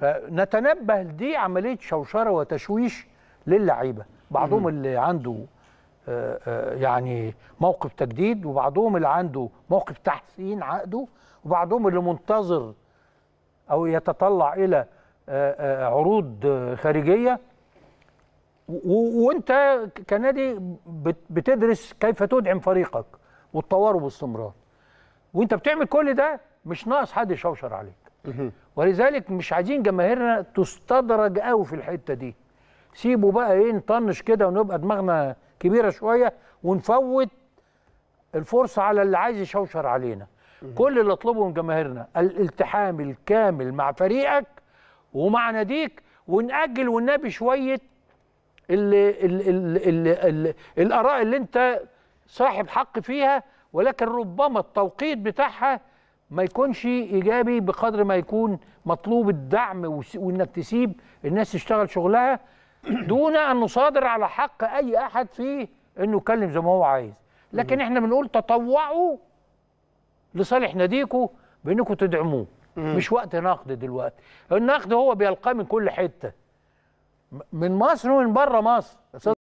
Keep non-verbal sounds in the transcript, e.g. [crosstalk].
فنتنبه دي عملية شوشرة وتشويش للعيبة. بعضهم اللي عنده آه، آه، يعني موقف تجديد وبعضهم اللي عنده موقف تحسين عقده وبعضهم اللي منتظر أو يتطلع إلى آه، عروض خارجية. وأنت كنادي بت- بتدرس كيف تدعم فريقك وتطوره باستمرار. وأنت بتعمل كل ده مش ناقص حد يشوشر عليك. ولذلك مش عايزين جماهيرنا تستدرج قوي في الحتة دي. سيبوا بقى إيه نطنش كده ونبقى دماغنا كبيرة شوية ونفوت الفرصة على اللي عايز يشوشر علينا. كل اللي اطلبه من جماهيرنا الالتحام الكامل مع فريقك ومع ناديك ونأجل والنبي شوية ال ال ال ال ال الآراء اللي انت صاحب حق فيها ولكن ربما التوقيت بتاعها ما يكونش إيجابي بقدر ما يكون مطلوب الدعم وإنك تسيب الناس تشتغل شغلها [clears throat] دون أن نصادر على حق أي أحد في إنه يتكلم زي ما هو عايز. لكن إحنا بنقول تطوعوا لصالح ناديكم بانكم تدعموه. مش وقت نقد دلوقتي. النقد هو بيلقاه من كل حتة. من مصر ومن بره مصر.